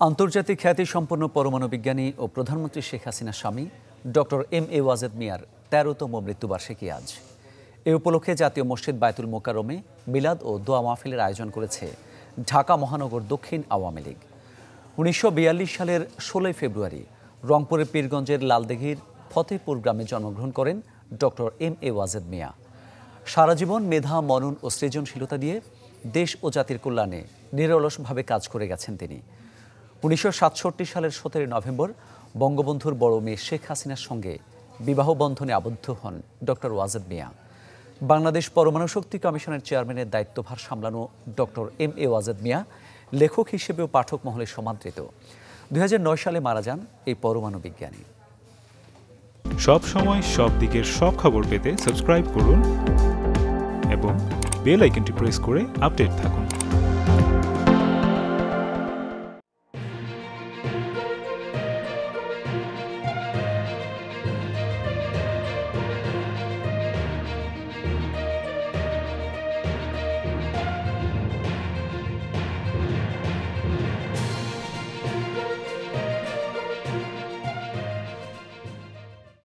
আন্তর্জাতিক খ্যাতি সম্পন্ন পরমাণু বিজ্ঞানী ও প্রধানমন্ত্রী শেখ হাসিনার স্বামী, ডক্টর এম এ ওয়াজেদ মিয়ার তেরোতম মৃত্যুবার্ষিকী আজ। এ উপলক্ষে জাতীয় মসজিদ বায়তুল মোকারমে মিলাদ ও দোয়া মাহফিলের আয়োজন করেছে ঢাকা মহানগর দক্ষিণ আওয়ামী লীগ। উনিশশো বিয়াল্লিশ সালের ষোলোই ফেব্রুয়ারি রংপুরের পীরগঞ্জের লালদিঘির ফতেপুর গ্রামে জন্মগ্রহণ করেন doctor M A Wazed Miah. সারা জীবন মেধা, মনন ও সৃজনশীলতা দিয়ে দেশ ও জাতির কল্যাণে নিরলসভাবে কাজ করে গেছেন তিনি। উনিশশো সাতষট্টি সালের সতেরোই নভেম্বর বঙ্গবন্ধুর বড় মেয়ে শেখ হাসিনার সঙ্গে বিবাহ বন্ধনে আবদ্ধ হন ডক্টর ওয়াজেদ মিয়া। বাংলাদেশ পরমাণু শক্তি কমিশনের চেয়ারম্যানের দায়িত্বভার সামলানো doctor M A Wazed Miah লেখক হিসেবেও পাঠক মহলে সমাদৃত। দু হাজার নয় সালে মারা যান এই পরমাণু বিজ্ঞানী। সব সময় সব দিকের সব খবর পেতে সাবস্ক্রাইব করুন এবং বেল আইকনটি প্রেস করে আপডেট থাকুন।